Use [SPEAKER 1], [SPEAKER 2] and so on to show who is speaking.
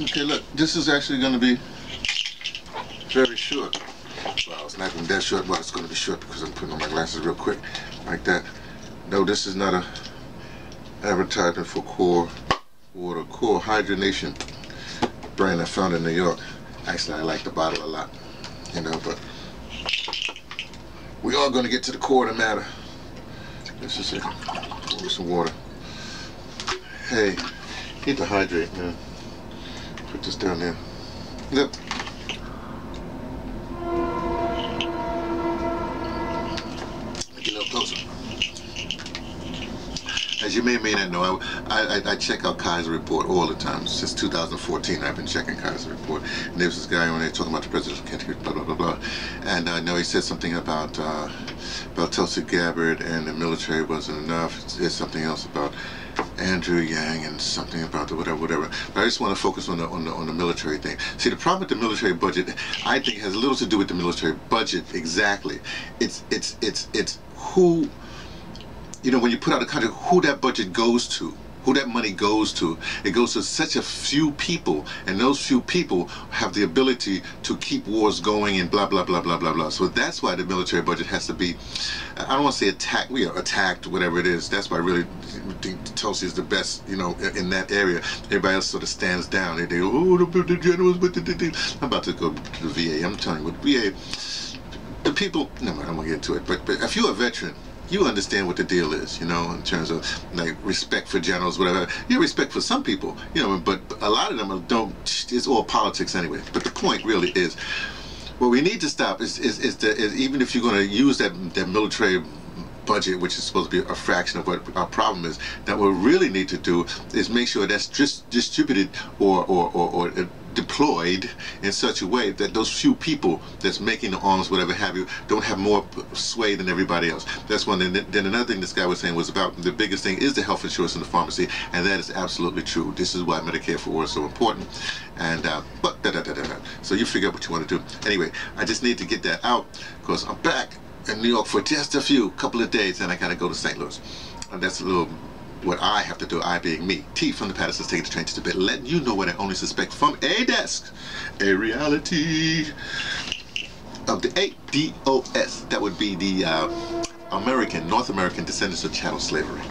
[SPEAKER 1] Okay, look, this is actually going to be very short. Well, it's not going to be that short, but it's going to be short because I'm putting on my glasses real quick, like that. No, this is not a advertisement for Core Water, Core Hydration brand I found in New York. Actually, I like the bottle a lot, you know, but we are going to get to the core of the matter. Just a second. Pour some water. Hey, need to hydrate, man. Put this down there. Look. Get a little closer. As you may may not know, I, I, I check out Keiser Report all the time. Since 2014, I've been checking Keiser Report. And there was this guy on there talking about the president blah, blah, blah, blah. And I know he said something about, uh, about Tulsi Gabbard and the military wasn't enough. There's something else about Andrew Yang and something about the whatever, whatever. But I just want to focus on the, on the on the military thing. See, the problem with the military budget, I think, has little to do with the military budget exactly. It's it's it's it's who, you know, when you put out a country, who that budget goes to who that money goes to. It goes to such a few people, and those few people have the ability to keep wars going and blah blah blah blah blah blah. So that's why the military budget has to be. I don't want to say attacked, we are attacked, whatever it is. That's why really Tulsi is the best, you know, in that area. Everybody else sort of stands down. They, they oh, the, the generals, but the, the, the. I'm about to go to the VA. I'm telling you, what VA, the people. No, I'm going to get into it. But, but if you're a veteran you understand what the deal is, you know, in terms of like respect for generals, whatever. You respect for some people, you know, but a lot of them don't. It's all politics anyway. But the point really is, what we need to stop is is, is, the, is even if you're going to use that that military budget, which is supposed to be a fraction of what our problem is, that what we really need to do is make sure that's just distributed or, or, or, or deployed in such a way that those few people that's making the arms, whatever have you, don't have more sway than everybody else. That's one. And then another thing this guy was saying was about the biggest thing is the health insurance in the pharmacy, and that is absolutely true. This is why Medicare for All is so important. And uh, but da da da da da. So you figure out what you want to do. Anyway, I just need to get that out because I'm back in New York for just a few couple of days, and I gotta go to St. Louis. And that's a little what I have to do, I being me. T from the Pattersons taking the train to Tibet, letting you know what I only suspect from a desk. A reality of the ADOS. That would be the uh, American, North American descendants of chattel slavery.